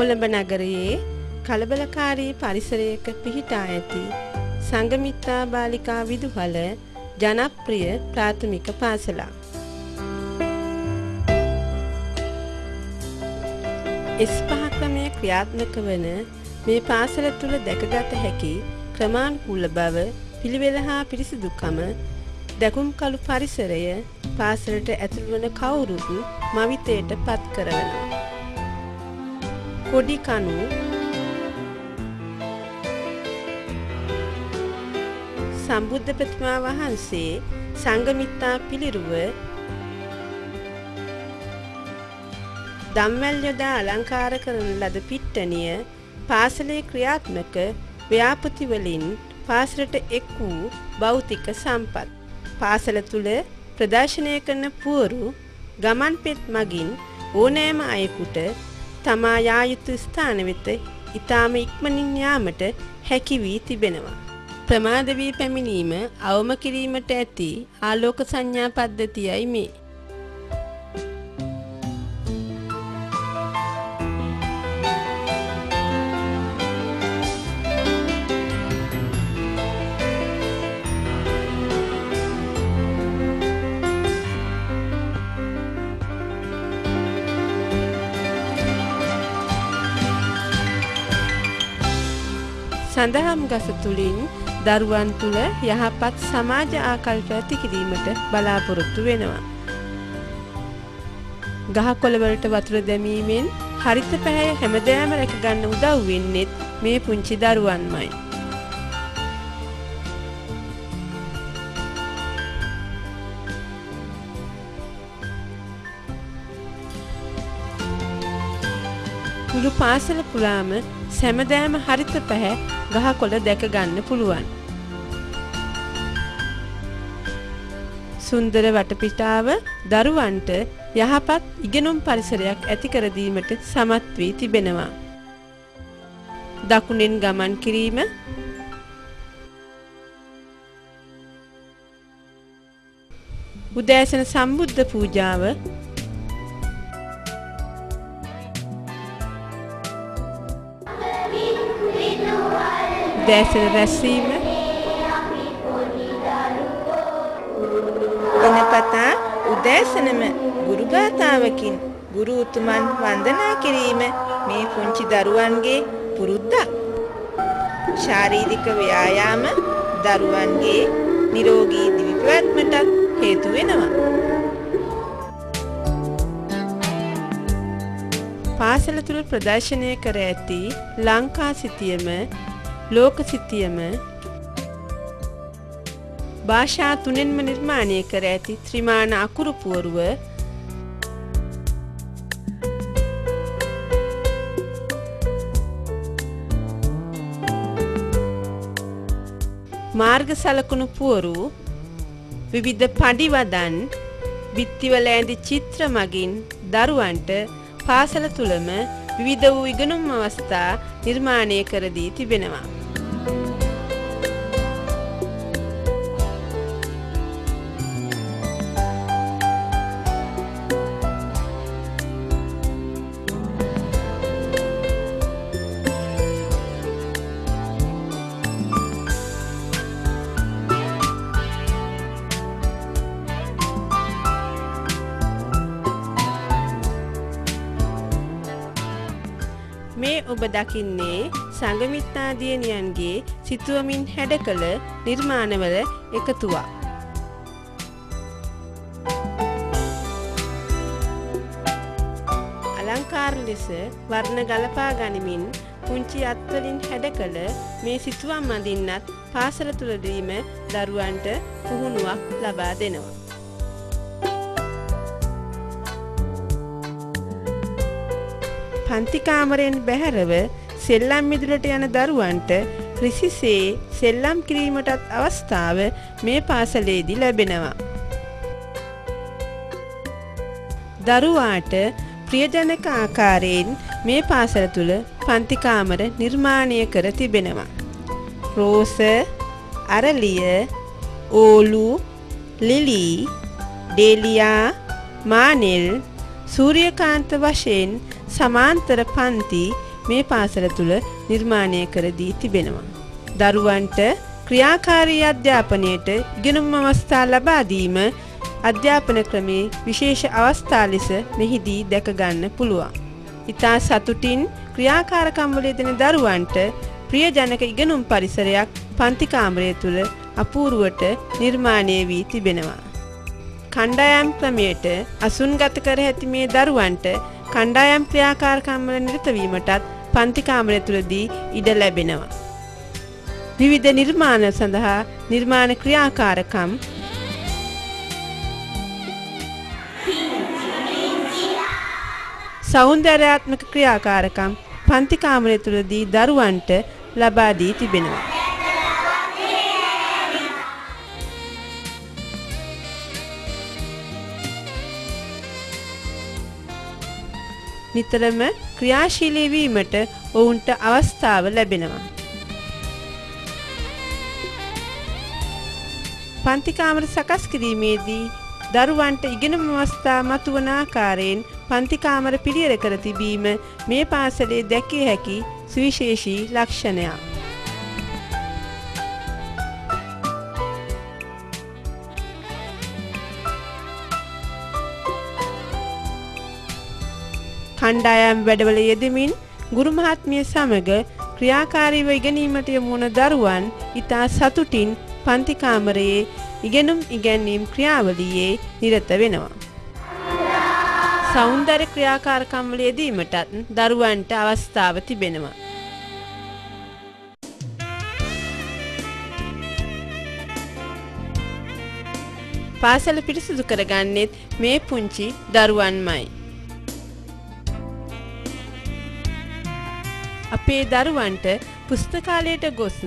කොළඹ නගරයේ කලබලකාරී පරිසරයක පිහිටා ඇති සංගමිත්තා බාලිකා විදුහල ජනප්‍රිය ප්‍රාථමික පාසලක්. එස්පහ ක්‍රමය ක්‍රියාත්මක වන මේ පාසල තුළ දැකගත හැකි ක්‍රමානුකූල බව පිළිවෙල හා පිරිසිදුකම දැකුම් කළු පරිසරය පාසලට ඇතුළු වන කවුරුත් මවිතයට පත් කරවනවා. කොඩි කණු සම්බුද්ධ ප්‍රතිමා වහන්සේ සංගමිත්තා පිළිරුව දම්වැල් යොදා අලංකාර කරන ලද පිට්ටනිය පාසලේ ක්‍රියාත්මක ව්‍යාපෘති වලින් පාසලට එක් වූ භෞතික සම්පත්. පාසල තුල ප්‍රදර්ශනය කරන පුවරු ගමන් පෙත් මගින් ඕනෑම අයෙකුට තමා යා යුතු ස්ථාන වෙත ඊටාම ඉක්මනින් යාමට හැකි වී තිබෙනවා. ප්‍රමාද වී පැමිණීම අවම කිරීමට ඇති ආලෝක සංඥා පද්ධතියයි මේ. සඳහම් ගස තුළින් දරුවන් තුළ යහපත් සමාජ ආකල්ප ඇති කිරීමට බලාපොරොත්තු වෙනවා. ගහකොළවලට වතුර දැමීමෙන් හරිත පැහැය හැමදෑම රැකගන්න උදව් වෙන්නෙත් මේ පුංචි දරුවන්මයි. මුළු පාසල පුරාම සැමදෑම හරිත පැහැ ගහකොළ දැක ගන්න පුළුවන්. සුන්දර වටපිටාව දරුවන්ට යහපත් ඉගෙනුම් පරිසරයක් ඇති කර දීමට සමත් වී තිබෙනවා. දකුණෙන් ගමන් කිරීම උදෑසන සම්බුද්ධ පූජාව දැසන රැස්වීම දිනපතා උදෑසනම ගුරුගාථාවකින් ගුරු උතුමන් වන්දනා කිරීම මේ පුංචි දරුවන්ගේ පුරුද්දක්. ශාරීරික ව්‍යායාම දරුවන්ගේ නිරෝගී දිවිපැවැත්මටත් හේතු වෙනවා. පාසල තුළ ප්‍රදර්ශනය කර ඇති ලංකා සිතියම ලෝක සිතියම භාෂා තුනෙන්ම නිර්මාණය කර ඇති ත්‍රිමාණ අකුරු පුවරුව මාර්ග සලකුණු පුවරු විවිධ පඩිවදන් බිත්තිවල ඇඳි චිත්‍ර මගින් දරුවන්ට පාසල තුළම විවිධ වූ ඉගෙනුම් අවස්ථා නිර්මාණය කර දී තිබෙනවා. ඔබ දකින්නේ සංගමිත්තාදියනියන්ගේ සිතුවමින් හැඩ කළ නිර්මාණවල එකතුවක්. අලංකාර ලෙස වර්ණ ගලපා ගනිමින් පුංචි අත්වලින් හැඩ කළ මේ සිතුවම් මඳින්නත් පාසල තුළදීම දරුවන්ට පුහුණුවක් ලබා දෙනවා. පන්තිකාමරයෙන් බැහැරව සෙල්ලම් මිදුලට යන දරුවන්ට රිසිසේ සෙල්ලම් කිරීමටත් අවස්ථාව මේ පාසලේදී ලැබෙනවා. දරුවාට ප්‍රියජනක ආකාරයෙන් මේ පාසල තුළ පන්තිකාමර නිර්මාණය කර තිබෙනවා. රෝස, අරලිය, ඕලු, ලිලී, ඩේලියා, මානෙල්, සූරියකාන්ත වශයෙන් සමාන්තර පන්ති මේ පාසල තුළ නිර්මාණය කර දී තිබෙනවා. දරුවන්ට ක්‍රියාකාරී අධ්‍යාපනයට ඉගෙනුම් අවස්ථා ලබා දීම අධ්‍යාපන ක්‍රමේ විශේෂ අවස්ථා ලෙස මෙහිදී දැක ගන්න පුළුවන්. ඉතා සතුටින් ක්‍රියාකාරකම් වල යෙදෙන දරුවන්ට ප්‍රියජනක ඉගෙනුම් පරිසරයක් පන්ති කාමරය තුල අපූර්වට නිර්මාණය වී තිබෙනවා. කණ්ඩායම් ක්‍රමයට අසුන්ගත කර ඇති මේ දරුවන්ට කණ්ඩායම් ක්‍රියාකාරකම් වල නිරත වීමටත් පන්ති කාමරය තුලදී ඉඩ ලැබෙනවා. විවිධ නිර්මාණ සඳහා නිර්මාණ ක්‍රියාකාරකම් සෞන්දර්යාත්මක ක්‍රියාකාරකම් පන්ති කාමරය තුලදී දරුවන්ට ලබා දී තිබෙනවා. නිතරම ක්‍රියාශීලී වීමට ඔවුන්ට අවස්ථාව ලැබෙනවා. පන්ති කාමර සකස් කිරීමේදී දරුවන්ට ඉගෙනුම් අවස්ථා මතුවන ආකාරයෙන් පන්ති කාමර පිළියෙල කර තිබීම මේ පාසලේ දැකිය හැකි සුවිශේෂී ලක්ෂණයක්. කණ්ඩායම් වැඩවල යෙදමින් ගුරු මහත්මිය සමග ක්‍රියාකාරීව ඉගෙනීමට යොමු වන දරුවන් ඉතා සතුටින් පන්ති කාමරයේ ඉගෙනුම් ඉගැන්වීම් ක්‍රියාවලියේ නිරත වෙනවා. සෞන්දර්ය ක්‍රියාකාරකම් වල යෙදීමටත් දරුවන්ට අවස්ථාව තිබෙනවා. පාසල පිරිසිදු කරගන්නෙත් මේ පුංචි දරුවන්මයි. අපේ දරුවන්ට පුස්තකාලයට ගොස්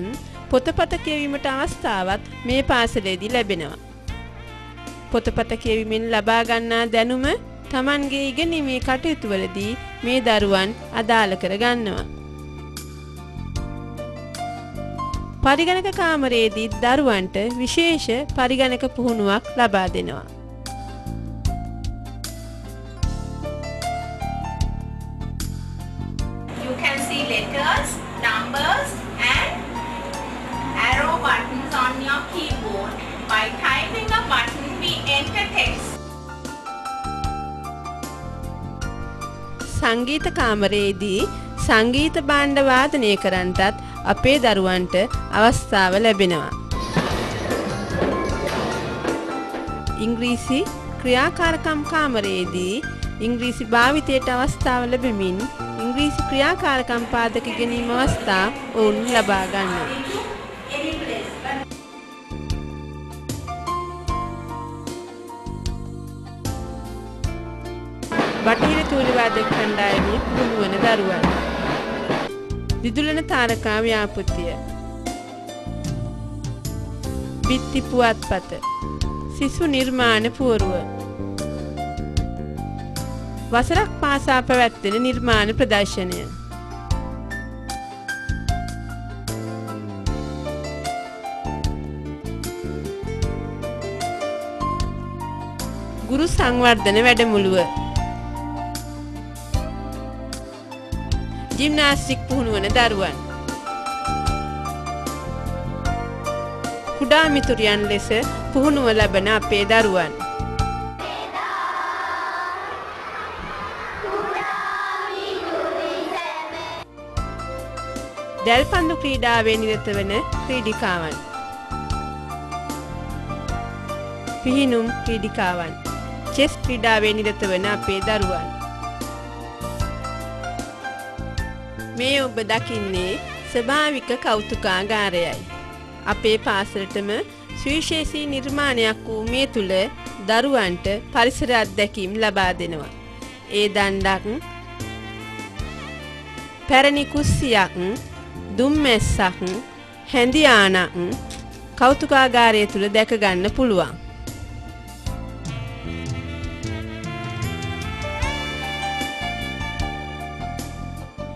පොතපත කියවීමට අවස්ථාවත් මේ පාසලේදී ලැබෙනවා. පොතපත කියවීමෙන් ලබා ගන්නා දැනුම Tamanගේ ඉගෙනීමේ කටයුතු වලදී මේ දරුවන් අදාළ කර ගන්නවා. පරිගණක කාමරයේදී දරුවන්ට විශේෂ පරිගණක පුහුණුවක් ලබා දෙනවා. සංගීත කාමරයේදී සංගීත භාණ්ඩ වාදනය කරන්නටත් අපේ දරුවන්ට අවස්ථාව ලැබෙනවා. ඉංග්‍රීසි ක්‍රියාකාරකම් කාමරයේදී ඉංග්‍රීසි භාවිතයට අවස්ථාව ලැබෙමින් ඉංග්‍රීසි ක්‍රියාකාරකම් පාදක ගැනීම අවස්ථා ඔවුන් ලබා ගන්නවා. තූලිවාදක කණ්ඩායමේ පුහුණු වන දරුවන්. දිදුලන තාරකා ව්‍යාපෘතිය. බිත්ති පුවත්පත. සිසු නිර්මාණ පුවරුව. වසරක් පාසා පැවැත්වෙන නිර්මාණ ප්‍රදර්ශනය. ගුරු සංවර්ධන වැඩමුළුව ජිම්නාස්ටික් පුහුණු වන දරුවන්. කුඩා මිතුරියන් ලෙස පුහුණුව ලබන අපේ දරුවන්. දැල්පන්දු ක්‍රීඩාවේ නිරත වන ක්‍රීඩිකාවන්. පිහිනුම් ක්‍රීඩිකාවන්. චෙස් ක්‍රීඩාවේ නිරත වන අපේ දරුවන්. මේ ඔබ දකින්නේ ස්වභාවික කෞතුකාගාරයයි. අපේ පාසලටම සුවිශේෂී නිර්මාණයක් වූ මේ තුළ දරුවන්ට පරිසර අත්දැකීම් ලබා දෙනවා. ඒ දණ්ඩක් පැරණි කුස්සියක් දුම්මැස්සක් හැඳියානක් කෞතුකාගාරය තුළ දැකගන්න පුළුවන්.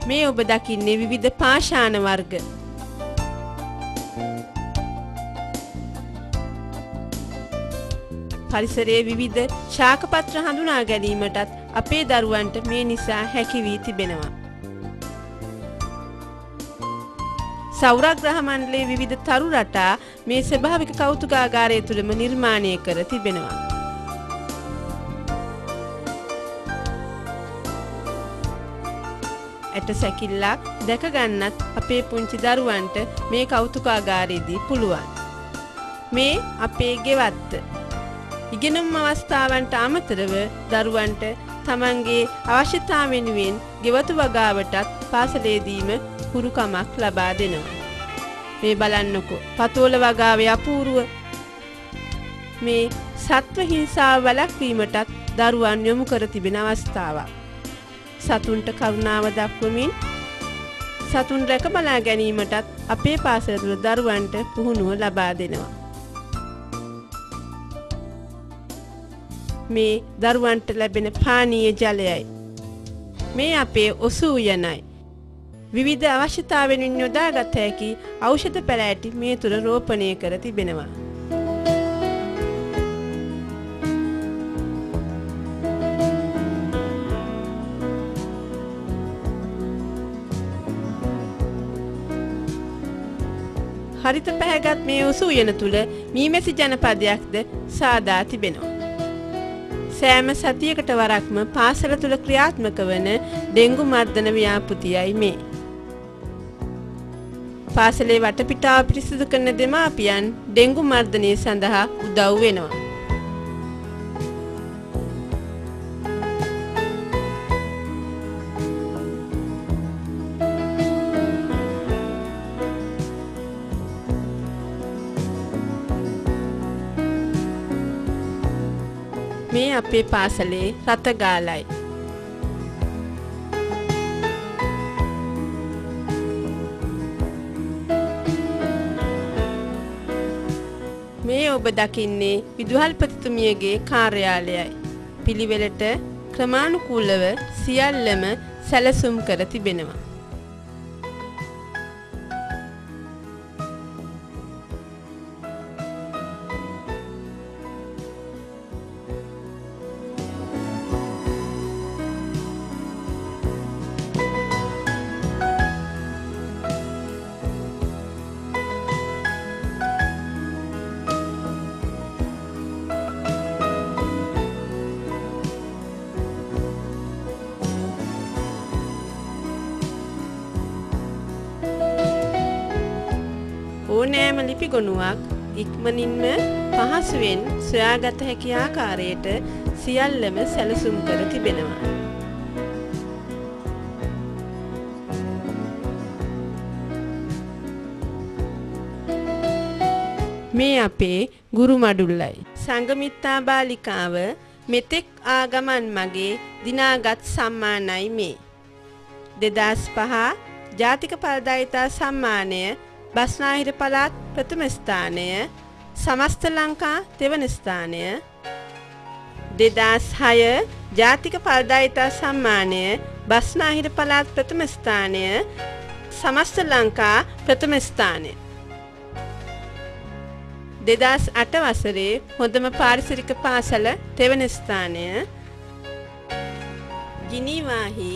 මේ ඔබ දකින්නේ විවිධ පාෂාණ වර්ග. පරිසරයේ විවිධ ශාකපත්‍ර හඳුනා ගැනීමටත් අපේ දරුවන්ට මේ නිසා හැකි වී තිබෙනවා. සෞරග්‍රහ මණ්ඩලයේ විවිධ තරු රටා මේ ස්වභාවික කෞතුකාගාරය තුළම නිර්මාණය කර තිබෙනවා. ඇට සැකිල්ලක් දැකගන්නත් අපේ පුංචි දරුවන්ට මේ කෞතුකාගාරයේදී පුළුවන්. මේ අපේ ගෙවත්ත. ඉගෙනුම් අවස්ථාවන්ට අමතරව දරුවන්ට තමන්ගේ අවශ්‍යතා වෙනුවෙන් ගෙවතු වගාවටත් පාසලේදීම හුරුකමක් ලබා දෙනවා. මේ බලන්නකෝ පතෝල වගාවේ අපූරුව මේ සත්ව හිංසාව වැළැක්වීමටත් දරුවන් යොමු කර තිබෙන අවස්ථාවක්. සතුන්ට කරුණාව දක්වමින් සතුන් රැක බලා ගැනීමටත් අපේ පාසල තුළ දරුවන්ට පුහුණුව ලබා දෙනවා. මේ දරුවන්ට ලැබෙන පානීය ජලයයි. මේ අපේ ඔසූයනයි. විවිධ අවශ්‍යතාවෙනින් යොදාගත හැකි ඖෂධ පැළෑටි මේ තුළ රෝපණය කර තිබෙනවා. හරිත පැහැගත් මේ උසු උයන තුළ මීමැසි ජනපදයක්ද සාදා තිබෙනවා. සෑම සතියකට වරක්ම පාසල තුළ ක්‍රියාත්මක වන ඩෙංගු මර්ධන ව්‍යාපෘතියයි මේ. පාසලේ වටපිටාව පිරිසිදු කරන දෙමාපියන් ඩෙංගු මර්ධනය සඳහා උදව් වෙනවා. අපේ පාසලේ රතගාලයි. මේ ඔබ දකින්නේ විදුහල්පතිතුමියගේ කාර්යාලයයි. පිළිවෙලට ක්‍රමානුකූලව සියල්ලම සැලසුම් කර තිබෙනවා. ඕනෑම ලිපි ගොනුවක් ඉක්මනින්ම පහසුවෙන් සොයාගත හැකි ආකාරයට සියල්ලම සැලසුම් කර තිබෙනවා. මේ අපේ ගුරු මඩුල්ලයි. සංගමිත්තා බාලිකාව මෙතෙක් ආගමන් මගේ දිනාගත් සම්මානයි මේ. දෙදස් පහ ජාතික පල්දායිතා සම්මානය බස්නාහිර පළාත් ප්‍රථම ස්ථානය සමස්ත ලංකා දෙවන ස්ථානය දෙදස් හය ජාතික පල්දායිතා සම්මානය බස්නාහිර පළාත් ප්‍රථම ස්ථානය සමස්ත ලංකා ප්‍රථම ස්ථානය. දෙදස් අට වසරේ හොඳම පාරිසරික පාසල තෙවන ස්ථානය. ජිනීවාහි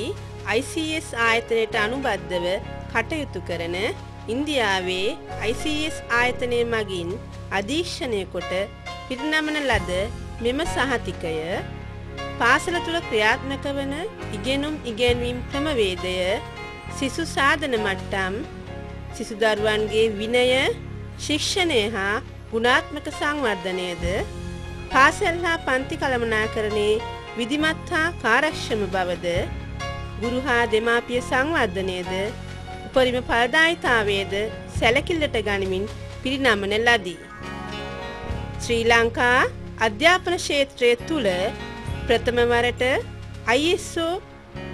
ICS ආයතනයට අනුබද්ධව කටයුතු කරන ඉන්දියාවේ ICS ආයතනය මගින් අධීක්ෂණය කොට පිරිනමන ලද මෙම සහතිකය පාසල තුළ ක්‍රියාත්මක වන ඉගෙනුම් ඉගැන්වීම් ක්‍රමවේදය සිසු සාධන මට්ටම් සිසු දරුවන්ගේ විනය ශික්ෂණය හා ගුණාත්මක සංවර්ධනයද පාසල් හා පන්ති කළමනාකරණේ විධිමත් හා කාරක්ෂම බවද ගුරු හා දෙමාපිය සංවර්ධනයද උපරිම පලදායිතාවේද සැලකිල්ලට ගනිමින් පිරිනමන ලදී. ශ්‍රී ලංකා අධ්‍යාපන ක්ෂේත්‍රය තුළ ප්‍රථමවරට ISO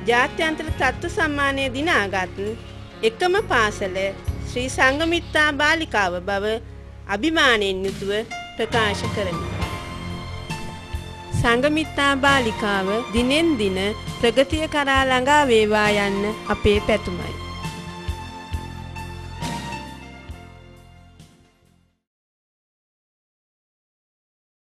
ජාත්‍යන්තර තත්ත්ව සම්මානය දිනාගත් එකම පාසල ශ්‍රී සංගමිත්තා බාලිකාව බව අභිමානයෙන් යුතුව ප්‍රකාශ කරමි. සංගමිත්තා බාලිකාව දිනෙන් දින ප්‍රගතිය කරා ළඟා වේවා යන්න අපේ පැතුමයි.